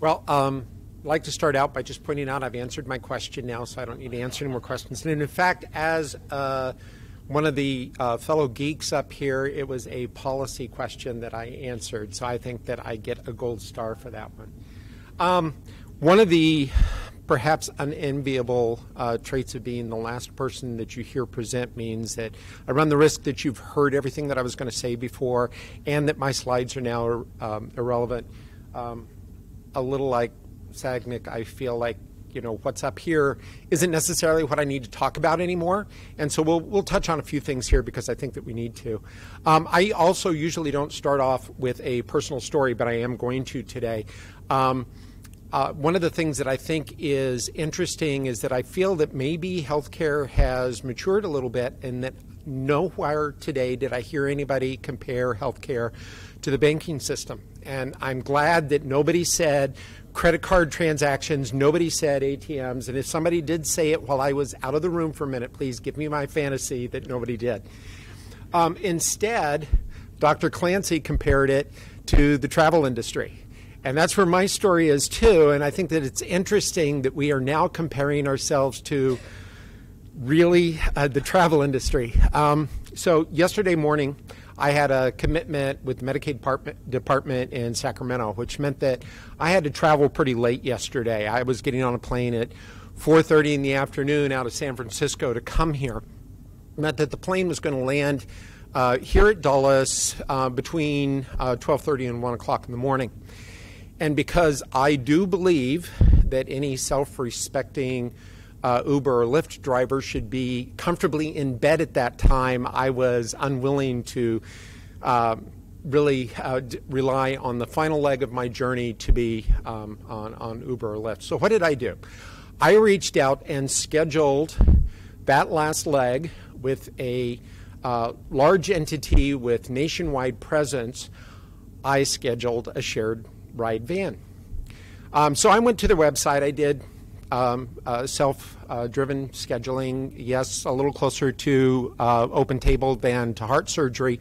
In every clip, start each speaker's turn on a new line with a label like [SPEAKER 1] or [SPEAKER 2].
[SPEAKER 1] Well, um, I'd like to start out by just pointing out I've answered my question now, so I don't need to answer any more questions. And in fact, as uh, one of the uh, fellow geeks up here, it was a policy question that I answered, so I think that I get a gold star for that one. Um, one of the perhaps unenviable uh, traits of being the last person that you hear present means that I run the risk that you've heard everything that I was going to say before and that my slides are now um, irrelevant. Um, a little like Sagnick, I feel like you know what's up here isn't necessarily what I need to talk about anymore, and so we'll we'll touch on a few things here because I think that we need to. Um, I also usually don't start off with a personal story, but I am going to today. Um, uh, one of the things that I think is interesting is that I feel that maybe healthcare has matured a little bit, and that nowhere today did I hear anybody compare healthcare to the banking system. And I'm glad that nobody said credit card transactions, nobody said ATMs. And if somebody did say it while I was out of the room for a minute, please give me my fantasy that nobody did. Um, instead, Dr. Clancy compared it to the travel industry. And that's where my story is too. And I think that it's interesting that we are now comparing ourselves to really uh, the travel industry. Um, so, yesterday morning, I had a commitment with the Medicaid department in Sacramento, which meant that I had to travel pretty late yesterday. I was getting on a plane at 4:30 in the afternoon out of San Francisco to come here. It meant that the plane was going to land uh, here at Dulles uh, between 12:30 uh, and 1 o'clock in the morning. And because I do believe that any self-respecting uh, Uber or Lyft driver should be comfortably in bed at that time, I was unwilling to uh, really uh, d- rely on the final leg of my journey to be um, on, on Uber or Lyft. So, what did I do? I reached out and scheduled that last leg with a uh, large entity with nationwide presence. I scheduled a shared ride van. Um, so I went to their website. I did um, uh, self-driven uh, scheduling. Yes, a little closer to uh, OpenTable than to heart surgery.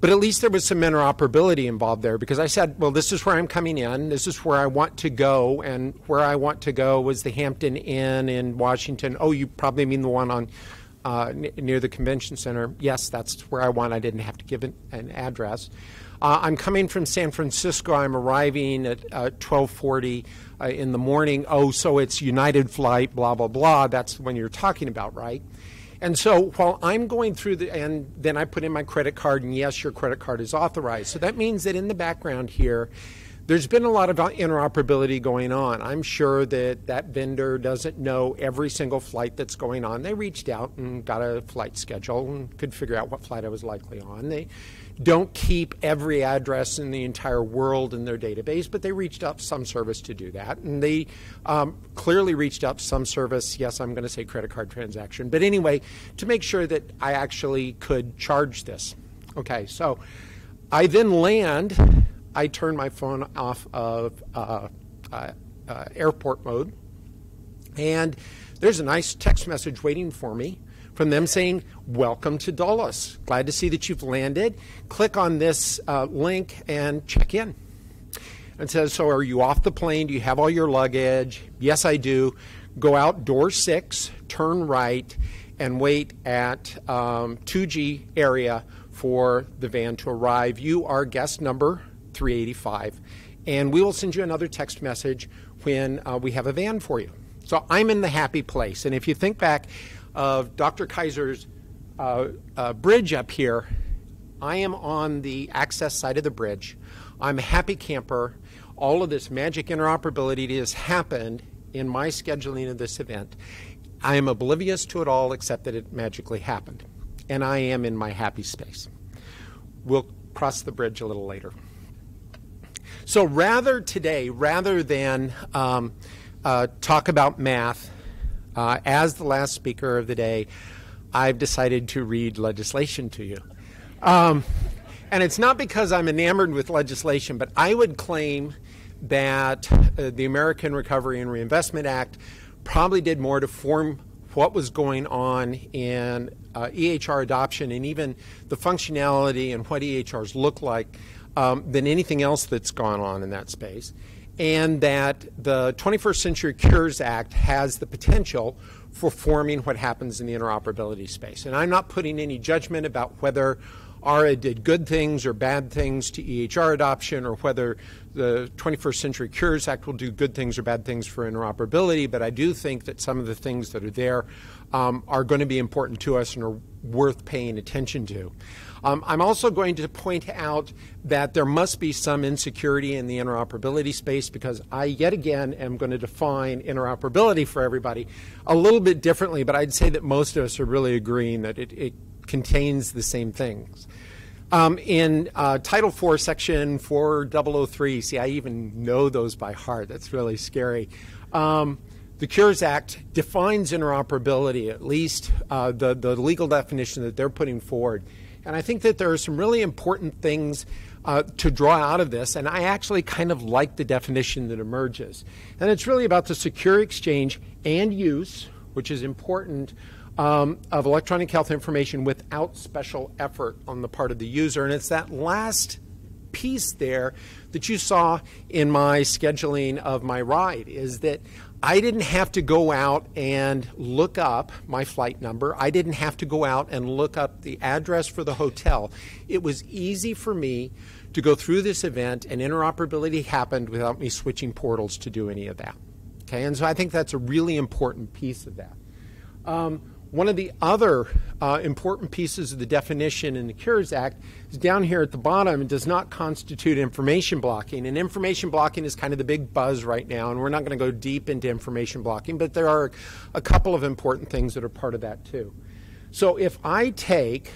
[SPEAKER 1] But at least there was some interoperability involved there because I said, well, this is where I'm coming in. This is where I want to go. And where I want to go was the Hampton Inn in Washington. Oh, you probably mean the one on uh, n- near the convention center. Yes, that's where I want. I didn't have to give an, an address. Uh, I'm coming from San Francisco. I'm arriving at 1240 uh, in the morning. Oh, so it's United flight, blah, blah, blah. That's when you're talking about, right? And so while I'm going through the, and then I put in my credit card, and yes, your credit card is authorized. So that means that in the background here, there's been a lot of interoperability going on. I'm sure that that vendor doesn't know every single flight that's going on. They reached out and got a flight schedule and could figure out what flight I was likely on. They don't keep every address in the entire world in their database, but they reached out some service to do that. And they um, clearly reached out some service, yes, I'm going to say credit card transaction, but anyway, to make sure that I actually could charge this. Okay, so I then land, I turn my phone off of uh, uh, uh, airport mode, and there's a nice text message waiting for me from them saying, Welcome to Dulles. Glad to see that you've landed. Click on this uh, link and check in. And says, So are you off the plane? Do you have all your luggage? Yes, I do. Go out door six, turn right, and wait at um, 2G area for the van to arrive. You are guest number 385. And we will send you another text message when uh, we have a van for you. So I'm in the happy place. And if you think back, of Dr. Kaiser's uh, uh, bridge up here, I am on the access side of the bridge. I'm a happy camper. All of this magic interoperability has happened in my scheduling of this event. I am oblivious to it all except that it magically happened. And I am in my happy space. We'll cross the bridge a little later. So, rather today, rather than um, uh, talk about math, uh, as the last speaker of the day, I've decided to read legislation to you. Um, and it's not because I'm enamored with legislation, but I would claim that uh, the American Recovery and Reinvestment Act probably did more to form what was going on in uh, EHR adoption and even the functionality and what EHRs look like um, than anything else that's gone on in that space. and that the 21st Century Cures Act has the potential for forming what happens in the interoperability space. And I'm not putting any judgment about whether ARRA did good things or bad things to EHR adoption or whether the 21st Century Cures Act will do good things or bad things for interoperability, but I do think that some of the things that are there um, are going to be important to us and are worth paying attention to. Um, I'm also going to point out that there must be some insecurity in the interoperability space because I, yet again, am going to define interoperability for everybody a little bit differently, but I'd say that most of us are really agreeing that it, it contains the same things. Um, in uh, Title IV, Section 4003, see, I even know those by heart. That's really scary. Um, the Cures Act defines interoperability, at least uh, the, the legal definition that they're putting forward. And I think that there are some really important things uh, to draw out of this, and I actually kind of like the definition that emerges. And it's really about the secure exchange and use, which is important um, of electronic health information without special effort on the part of the user. And it's that last piece there that you saw in my scheduling of my ride is that I didn't have to go out and look up my flight number. I didn't have to go out and look up the address for the hotel. It was easy for me to go through this event, and interoperability happened without me switching portals to do any of that. Okay, and so I think that's a really important piece of that. Um, one of the other uh, important pieces of the definition in the Cures Act is down here at the bottom. It does not constitute information blocking. And information blocking is kind of the big buzz right now, and we're not going to go deep into information blocking, but there are a couple of important things that are part of that too. So if I take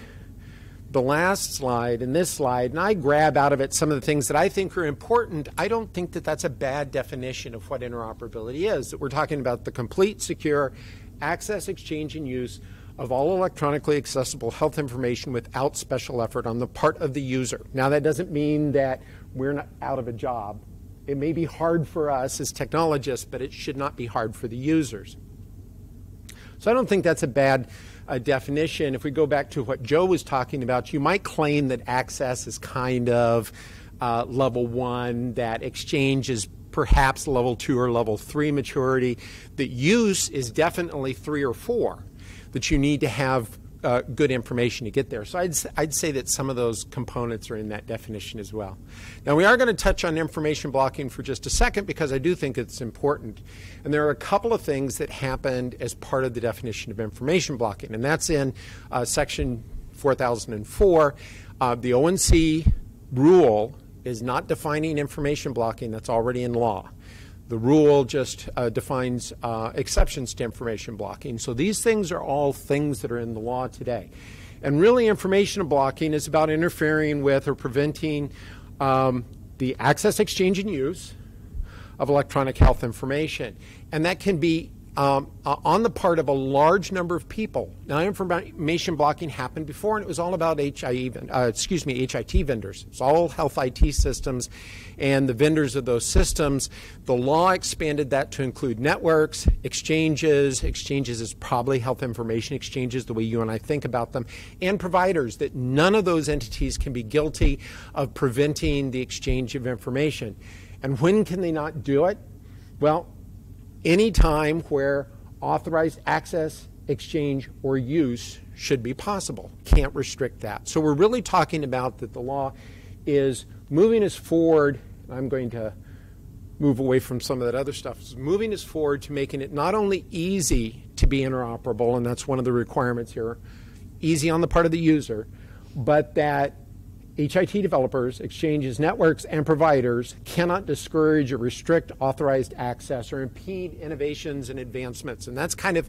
[SPEAKER 1] the last slide and this slide, and I grab out of it some of the things that I think are important, I don't think that that's a bad definition of what interoperability is. That we're talking about the complete, secure, access, exchange, and use of all electronically accessible health information without special effort on the part of the user. Now, that doesn't mean that we're not out of a job. It may be hard for us as technologists, but it should not be hard for the users. So I don't think that's a bad uh, definition. If we go back to what Joe was talking about, you might claim that access is kind of uh, level one, that exchange is perhaps level two or level three maturity. The use is definitely three or four, that you need to have uh, good information to get there. So I'd, I'd say that some of those components are in that definition as well. Now, we are going to touch on information blocking for just a second because I do think it's important. And there are a couple of things that happened as part of the definition of information blocking, and that's in uh, section 4004. Uh, the ONC rule is not defining information blocking that's already in law. The rule just uh, defines uh, exceptions to information blocking. So these things are all things that are in the law today. And really, information blocking is about interfering with or preventing um, the access, exchange, and use of electronic health information. And that can be um, uh, on the part of a large number of people. Now, information blocking happened before, and it was all about HIV, uh, excuse me, HIT vendors. It's all health IT systems, and the vendors of those systems. The law expanded that to include networks, exchanges. Exchanges is probably health information exchanges, the way you and I think about them, and providers. That none of those entities can be guilty of preventing the exchange of information. And when can they not do it? Well, any time where authorized access, exchange, or use should be possible. Can't restrict that. So we're really talking about that the law is moving us forward. I'm going to move away from some of that other stuff. It's moving us forward to making it not only easy to be interoperable, and that's one of the requirements here, easy on the part of the user, but that HIT developers, exchanges, networks, and providers cannot discourage or restrict authorized access or impede innovations and advancements. And that's kind of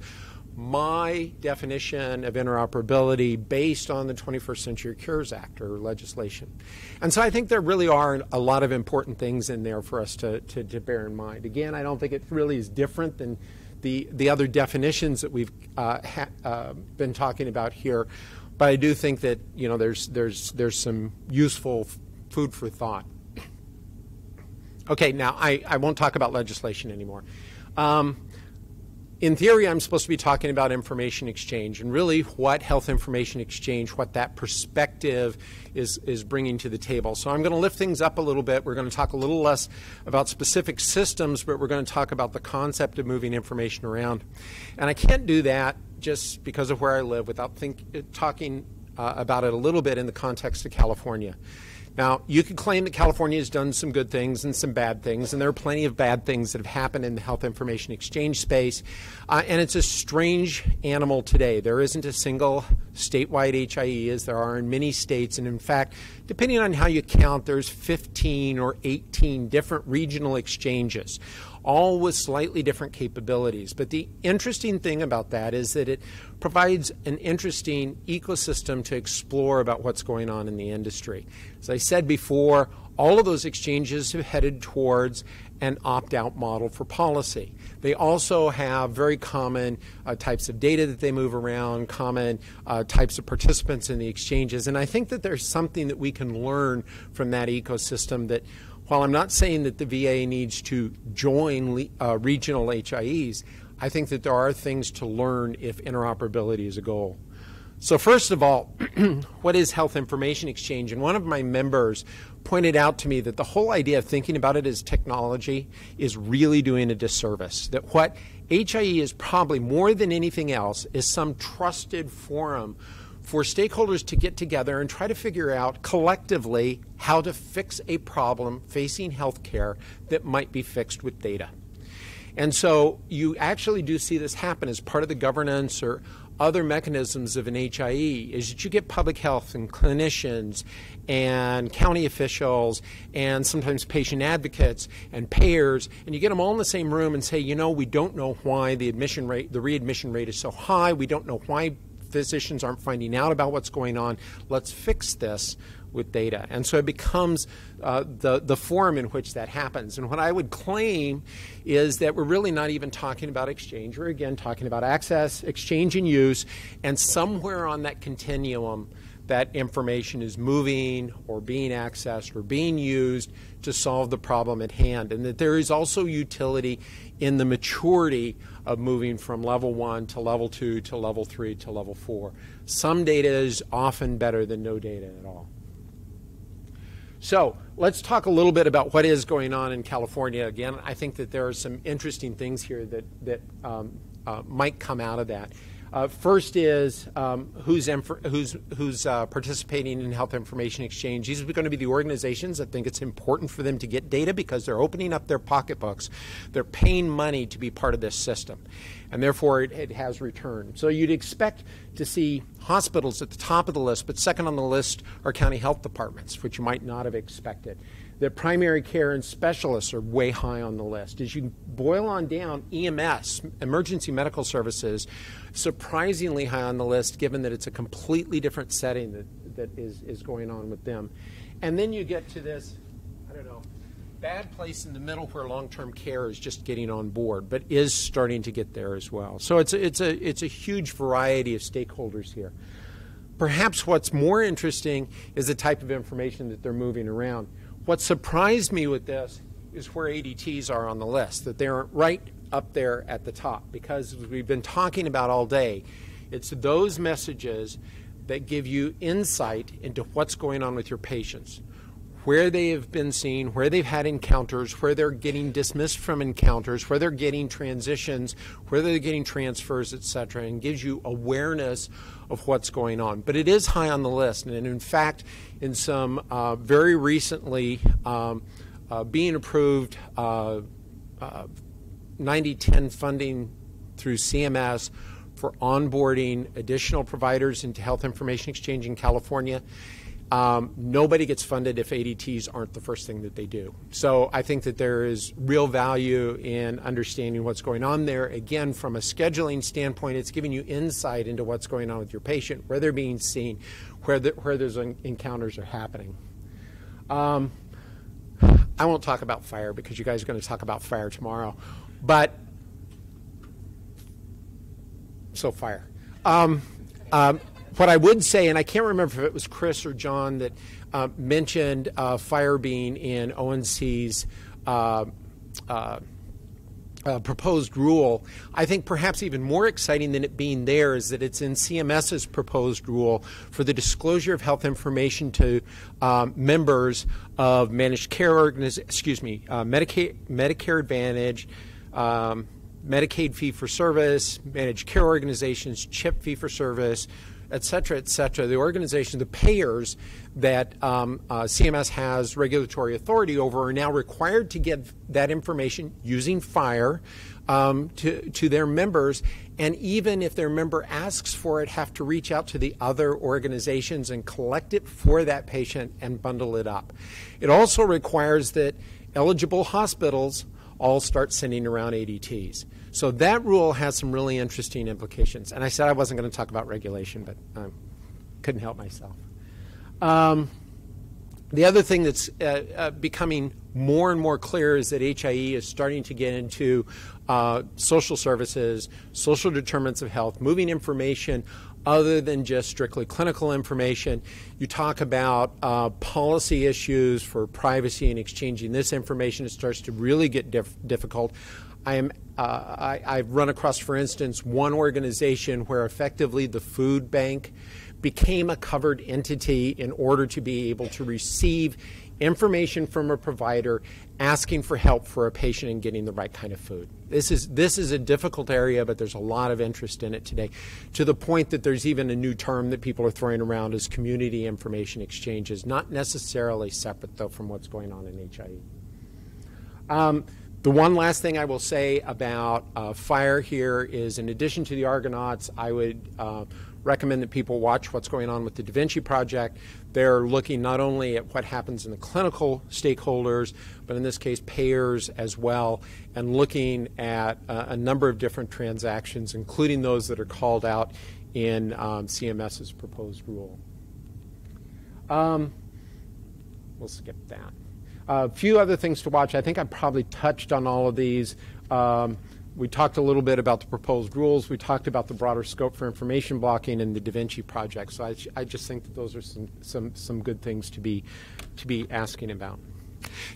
[SPEAKER 1] my definition of interoperability based on the 21st Century Cures Act or legislation. And so I think there really are a lot of important things in there for us to, to, to bear in mind. Again, I don't think it really is different than the, the other definitions that we've uh, uh, been talking about here but I do think that you know there's there's there's some useful food for thought. Okay, now I, I won't talk about legislation anymore. Um, in theory, I'm supposed to be talking about information exchange and really what health information exchange, what that perspective is, is bringing to the table. So I'm going to lift things up a little bit. We're going to talk a little less about specific systems, but we're going to talk about the concept of moving information around. And I can't do that just because of where I live without think, talking uh, about it a little bit in the context of California. Now, you could claim that California has done some good things and some bad things, and there are plenty of bad things that have happened in the health information exchange space. Uh, and it's a strange animal today. There isn't a single statewide HIE as there are in many states. And in fact, depending on how you count, there's 15 or 18 different regional exchanges all with slightly different capabilities. But the interesting thing about that is that it provides an interesting ecosystem to explore about what's going on in the industry. As I said before, all of those exchanges have headed towards an opt out model for policy. They also have very common uh, types of data that they move around, common uh, types of participants in the exchanges. And I think that there's something that we can learn from that ecosystem that while I'm not saying that the VA needs to join uh, regional HIEs, I think that there are things to learn if interoperability is a goal. So, first of all, what is health information exchange? And one of my members pointed out to me that the whole idea of thinking about it as technology is really doing a disservice. That what HIE is probably more than anything else is some trusted forum for stakeholders to get together and try to figure out collectively how to fix a problem facing healthcare that might be fixed with data. And so you actually do see this happen as part of the governance or other mechanisms of an HIE is that you get public health and clinicians and county officials and sometimes patient advocates and payers and you get them all in the same room and say, you know, we don't know why the admission rate, the readmission rate is so high. We don't know why physicians aren't finding out about what's going on. Let's fix this with data. And so it becomes uh, the, the form in which that happens. And what I would claim is that we're really not even talking about exchange. We're again talking about access, exchange, and use. And somewhere on that continuum, that information is moving or being accessed or being used to solve the problem at hand. And that there is also utility in the maturity of moving from level one to level two to level three to level four. Some data is often better than no data at all. So let's talk a little bit about what is going on in California. Again, I think that there are some interesting things here that, that um, uh, might come out of that. Uh, first is um, who's, who's, who's uh, participating in health information exchange. These are going to be the organizations. I think it's important for them to get data because they're opening up their pocketbooks. They're paying money to be part of this system, and therefore it, it has return. So you'd expect to see hospitals at the top of the list, but second on the list are county health departments, which you might not have expected that primary care and specialists are way high on the list. As you boil on down, EMS, emergency medical services, surprisingly high on the list, given that it's a completely different setting that, that is, is going on with them. And then you get to this, I don't know, bad place in the middle where long-term care is just getting on board, but is starting to get there as well. So it's a, it's a, it's a huge variety of stakeholders here. Perhaps what's more interesting is the type of information that they're moving around. What surprised me with this is where ADTs are on the list, that they're right up there at the top, because we've been talking about all day, it's those messages that give you insight into what's going on with your patients, where they have been seen, where they've had encounters, where they're getting dismissed from encounters, where they're getting transitions, where they're getting transfers, etc., and gives you awareness of what's going on. But it is high on the list, and in fact, in some uh, very recently um, uh, being approved uh, 90-10 uh, funding through CMS for onboarding additional providers into health information exchange in California. Um, nobody gets funded if ADTs aren't the first thing that they do. So I think that there is real value in understanding what's going on there. Again, from a scheduling standpoint, it's giving you insight into what's going on with your patient, where they're being seen, where, the, where those encounters are happening. Um, I won't talk about FHIR because you guys are going to talk about FHIR tomorrow. But, so FHIR. Um, um, what I would say, and I can't remember if it was Chris or John that uh, mentioned uh, FHIR being in ONC's uh, uh, uh, proposed rule, I think perhaps even more exciting than it being there is that it's in CMS's proposed rule for the disclosure of health information to um, members of managed care organizations, excuse me, Medicaid, Medicare Advantage, um, Medicaid fee for service, managed care organizations, CHIP fee for service, et cetera, et cetera. The organizations, the payers that um, uh, CMS has regulatory authority over are now required to give that information using FHIR um, to, to their members. And even if their member asks for it, have to reach out to the other organizations and collect it for that patient and bundle it up. It also requires that eligible hospitals all start sending around ADTs. So that rule has some really interesting implications. And I said I wasn't going to talk about regulation, but I um, couldn't help myself. Um, the other thing that's uh, uh, becoming more and more clear is that HIE is starting to get into uh, social services, social determinants of health, moving information other than just strictly clinical information. You talk about uh, policy issues for privacy and exchanging this information. It starts to really get dif- difficult. I am. Uh, I, have run across, for instance, one organization where effectively the food bank became a covered entity in order to be able to receive information from a provider asking for help for a patient and getting the right kind of food. This is this is a difficult area, but there's a lot of interest in it today, to the point that there's even a new term that people are throwing around as community information exchanges, not necessarily separate though from what's going on in HIE. Um, the one last thing I will say about uh, FHIR here is, in addition to the Argonauts, I would uh, recommend that people watch what's going on with the Da Vinci Project. They're looking not only at what happens in the clinical stakeholders, but in this case, payers as well, and looking at uh, a number of different transactions, including those that are called out in um, CMS's proposed rule. Um, we'll skip that. A few other things to watch. I think I probably touched on all of these. Um, we talked a little bit about the proposed rules. We talked about the broader scope for information blocking and the Da Vinci project. So I, I just think that those are some, some, some good things to be, to be asking about.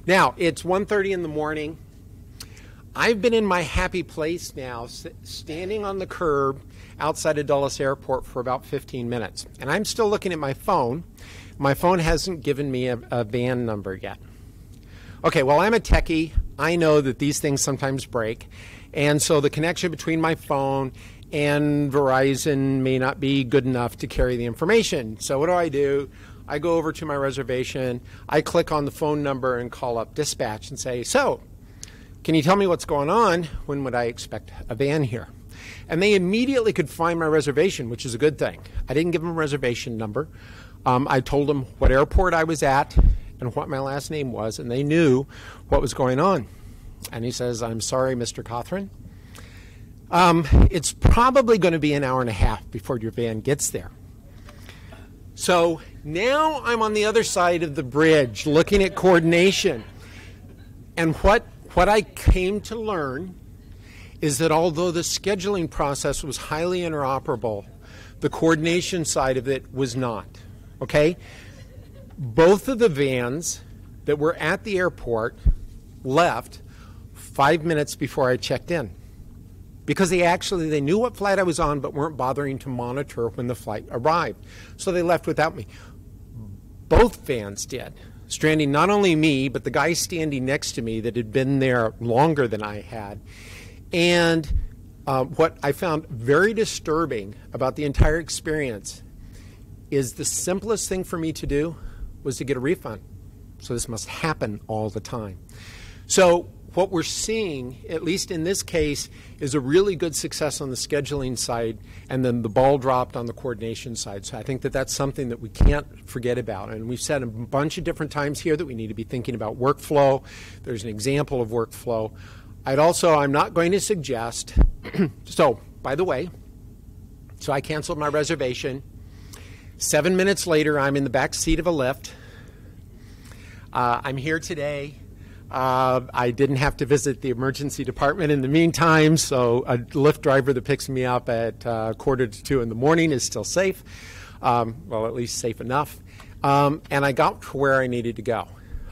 [SPEAKER 1] Now, it's 1.30 in the morning. I've been in my happy place now, standing on the curb outside of Dulles Airport for about 15 minutes. And I'm still looking at my phone. My phone hasn't given me a, a van number yet. Okay, well, I'm a techie. I know that these things sometimes break. And so the connection between my phone and Verizon may not be good enough to carry the information. So what do I do? I go over to my reservation, I click on the phone number and call up dispatch and say, So, can you tell me what's going on? When would I expect a van here? And they immediately could find my reservation, which is a good thing. I didn't give them a reservation number. Um, I told them what airport I was at and what my last name was, and they knew what was going on. And he says, I'm sorry, Mr. Cothren. Um, it's probably going to be an hour and a half before your van gets there. So now I'm on the other side of the bridge looking at coordination. And what, what I came to learn is that although the scheduling process was highly interoperable, the coordination side of it was not. Okay? Both of the vans that were at the airport left five minutes before I checked in because they actually they knew what flight I was on but weren't bothering to monitor when the flight arrived. So they left without me. Both vans did, stranding not only me but the guy standing next to me that had been there longer than I had. And uh, what I found very disturbing about the entire experience is the simplest thing for me to do was to get a refund. So this must happen all the time. So what we're seeing, at least in this case, is a really good success on the scheduling side, and then the ball dropped on the coordination side. So I think that that's something that we can't forget about. And we've said a bunch of different times here that we need to be thinking about workflow. There's an example of workflow. I'd also, I'm not going to suggest, so by the way, so I canceled my reservation. Seven minutes later, I'm in the back seat of a Lyft. Uh, I'm here today uh, I didn't have to visit the emergency department in the meantime, so a Lyft driver that picks me up at uh, quarter to two in the morning is still safe. Um, well, at least safe enough. Um, and I got to where I needed to go.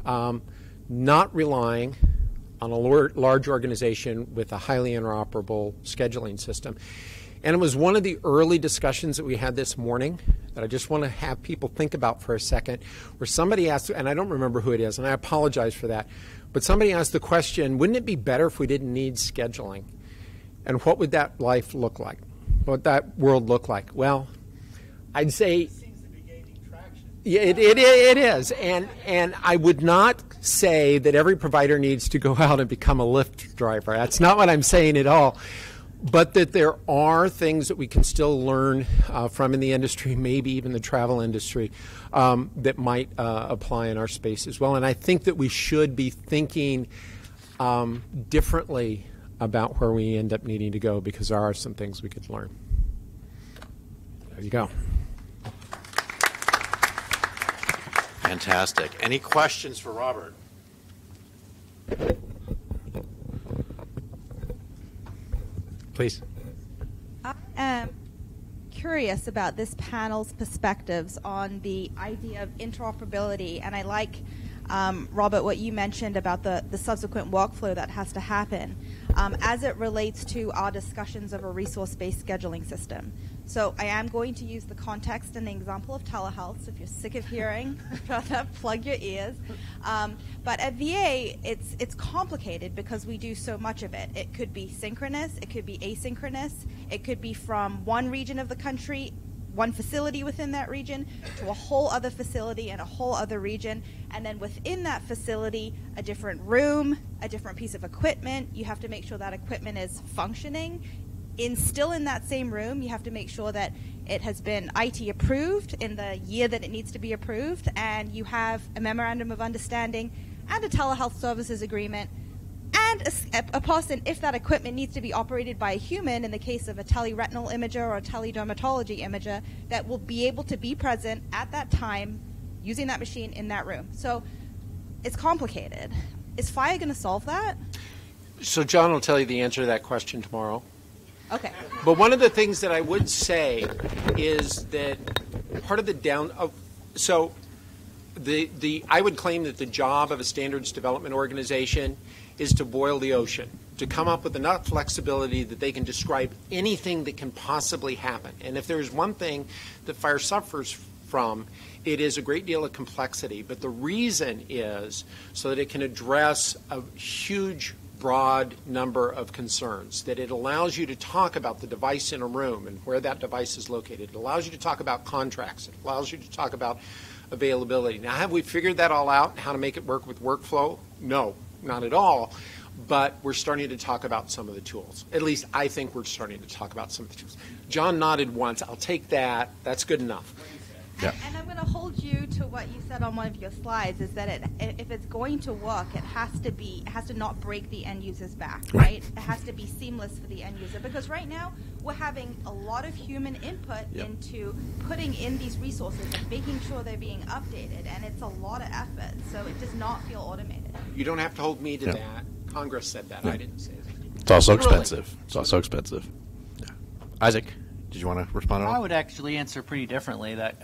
[SPEAKER 1] Um, not relying on a large organization with a highly interoperable scheduling system. And it was one of the early discussions that we had this morning that I just want to have people think about for a second, where somebody asked, and I don't remember who it is, and I apologize for that, but somebody asked the question wouldn't it be better if we didn't need scheduling? And what would that life look like? What would that world look like? Well, I'd say. Yeah, it, it, it is. And, and I would not say that every provider needs to go out and become a Lyft driver. That's not what I'm saying at all but that there are things that we can still learn uh, from in the industry, maybe even the travel industry, um, that might uh, apply in our space as well. And I think that we should be thinking um, differently about where we end up needing to go because there are some things we could learn. There you go.
[SPEAKER 2] Fantastic. Any questions for Robert?
[SPEAKER 1] Please.
[SPEAKER 3] I am curious about this panel's perspectives on the idea of interoperability, and I like, um, Robert, what you mentioned about the, the subsequent workflow that has to happen um, as it relates to our discussions of a resource based scheduling system. So I am going to use the context and the example of telehealth. So if you're sick of hearing that, plug your ears. Um, but at VA, it's it's complicated because we do so much of it. It could be synchronous, it could be asynchronous, it could be from one region of the country one facility within that region to a whole other facility and a whole other region. And then within that facility, a different room, a different piece of equipment. You have to make sure that equipment is functioning in still in that same room, you have to make sure that it has been IT approved in the year that it needs to be approved, and you have a memorandum of understanding and a telehealth services agreement and a, a, person if that equipment needs to be operated by a human in the case of a teleretinal imager or a teledermatology imager that will be able to be present at that time using that machine in that room. So it's complicated. Is FHIR going to solve that?
[SPEAKER 1] So john will tell you the answer to that question tomorrow
[SPEAKER 3] Okay.
[SPEAKER 1] But one of the things that I would say is that part of the down of so the the I would claim that the job of a standards development organization is to boil the ocean, to come up with enough flexibility that they can describe anything that can possibly happen. And if there's one thing that FHIR suffers from, it is a great deal of complexity. But the reason is so that it can address a huge broad number of concerns, that it allows you to talk about the device in a room and where that device is located. It allows you to talk about contracts. It allows you to talk about availability. Now, have we figured that all out, how to make it work with workflow? No, not at all. But we're starting to talk about some of the tools. At least I think we're starting to talk about some of the tools. John nodded once. I'll take that. That's good enough.
[SPEAKER 3] Yeah. And, and, I'm going to hold you to what you said on one of your slides is that it, if it's going to work, it has to be, it has to not break the end user's back, right? right? It has to be seamless for the end user because right now we're having a lot of human input yep. into putting in these resources and making sure they're being updated, and it's a lot of effort. So it does not feel automated.
[SPEAKER 1] You don't have to hold me to yeah. that. Congress said that. Yeah. I didn't say it.
[SPEAKER 2] It's also expensive. It's also expensive. Yeah. Isaac. Did you want to respond?
[SPEAKER 4] I would actually answer pretty differently. That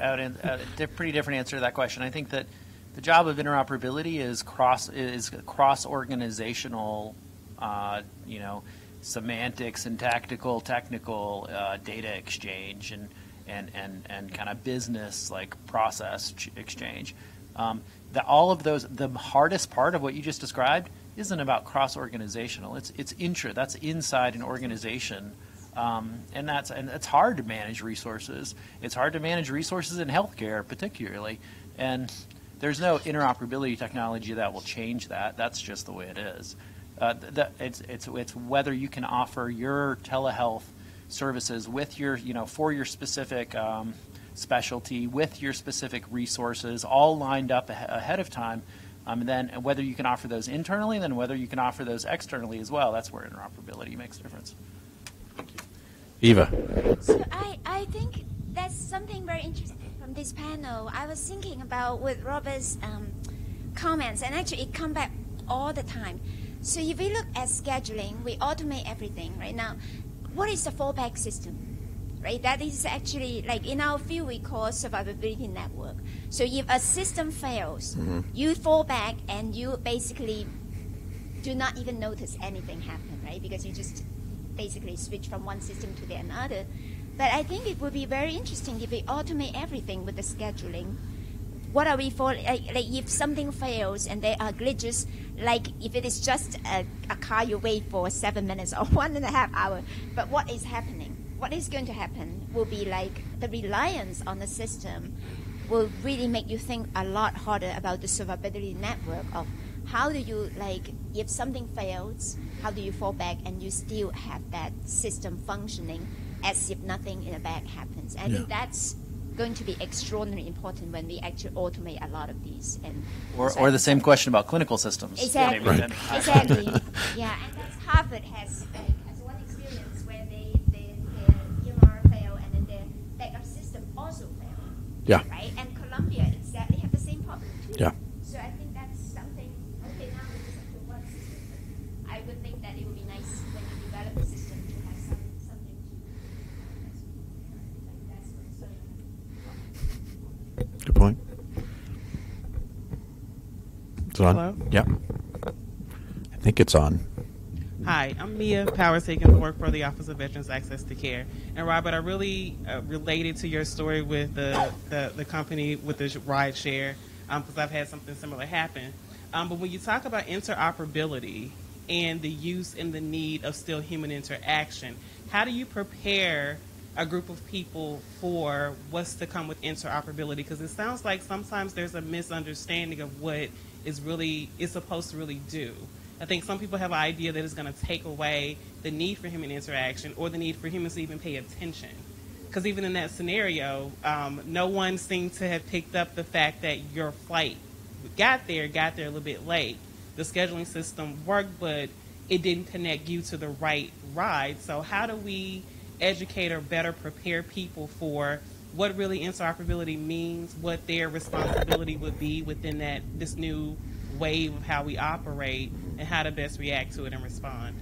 [SPEAKER 4] a pretty different answer to that question. I think that the job of interoperability is cross is cross organizational, uh, you know, semantics and tactical technical uh, data exchange and and and and kind of business like process exchange. Um, all of those the hardest part of what you just described isn't about cross organizational. It's it's intra. That's inside an organization um, and that's and it's hard to manage resources. It's hard to manage resources in healthcare, particularly. And there's no interoperability technology that will change that. That's just the way it is. Uh, that it's it's it's whether you can offer your telehealth services with your you know for your specific um, specialty with your specific resources all lined up ahead of time. Um, and then whether you can offer those internally, then whether you can offer those externally as well. That's where interoperability makes a difference.
[SPEAKER 2] Eva.
[SPEAKER 5] So I, I think that's something very interesting from this panel. I was thinking about with Robert's um, comments, and actually it comes back all the time. So if we look at scheduling, we automate everything right now. What is the fallback system? Right, that is actually like in our field we call survivability network. So if a system fails, mm-hmm. you fall back and you basically do not even notice anything happen, right? Because you just basically switch from one system to the another. But I think it would be very interesting if we automate everything with the scheduling. What are we for? Like, if something fails and there are glitches, like if it is just a, a car you wait for seven minutes or one and a half hour, but what is happening? What is going to happen will be like the reliance on the system will really make you think a lot harder about the survivability network of how do you like if something fails how do you fall back and you still have that system functioning as if nothing in the back happens i think that's going to be extraordinarily important when we actually automate a lot of these and
[SPEAKER 4] Or,
[SPEAKER 5] so
[SPEAKER 4] or the same question about clinical systems.
[SPEAKER 5] Exactly.
[SPEAKER 4] Maybe then-
[SPEAKER 5] Exactly. yeah, and that's Harvard has has one experience where they they their EMR failed and then their backup system also failed.
[SPEAKER 2] Yeah.
[SPEAKER 5] Right, and Columbia exactly have the same problem too.
[SPEAKER 2] Yeah.
[SPEAKER 5] So I think that's something. Okay, now we just have to one system. But I would think that it would be nice when you develop a system to have some something to. Like that's what- so-
[SPEAKER 2] Good point. Is it on?
[SPEAKER 6] Hello?
[SPEAKER 2] Yeah. I think it's on.
[SPEAKER 6] Hi, I'm Mia Powers Seekins. I work for the Office of Veterans Access to Care. And Robert, I really uh, related to your story with the, the, the company with the ride share because I've had something similar happen. Um, but when you talk about interoperability and the use and the need of still human interaction, how do you prepare a group of people for what's to come with interoperability? Because it sounds like sometimes there's a misunderstanding of what is really is supposed to really do. I think some people have an idea that it's going to take away the need for human interaction or the need for humans to even pay attention. Because even in that scenario, um, no one seemed to have picked up the fact that your flight got there, got there a little bit late. The scheduling system worked, but it didn't connect you to the right ride. So, how do we educate or better prepare people for what really interoperability means, what their responsibility would be within that this new wave of how we operate, and how to best react to it and respond?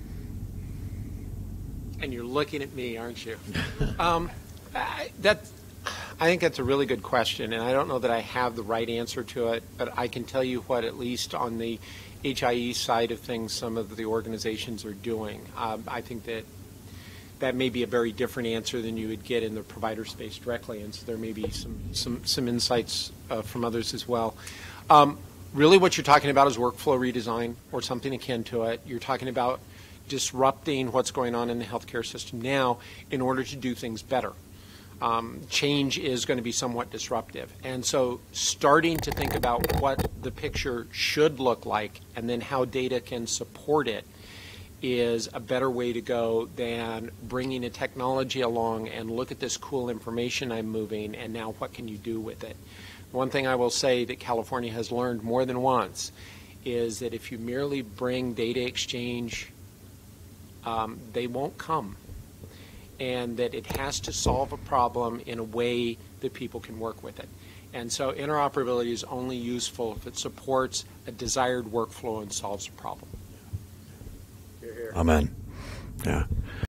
[SPEAKER 1] And you're looking at me, aren't you? um, I, that, I think that's a really good question, and I don't know that I have the right answer to it, but I can tell you what, at least on the HIE side of things, some of the organizations are doing. Um, I think that that may be a very different answer than you would get in the provider space directly, and so there may be some some some insights uh, from others as well. Um, really, what you're talking about is workflow redesign or something akin to it. You're talking about disrupting what's going on in the healthcare system now in order to do things better. Um, change is going to be somewhat disruptive. And so, starting to think about what the picture should look like and then how data can support it is a better way to go than bringing a technology along and look at this cool information I'm moving and now what can you do with it. One thing I will say that California has learned more than once is that if you merely bring data exchange, um, they won't come. And that it has to solve a problem in a way that people can work with it. And so interoperability is only useful if it supports a desired workflow and solves a problem.
[SPEAKER 2] Amen. Yeah.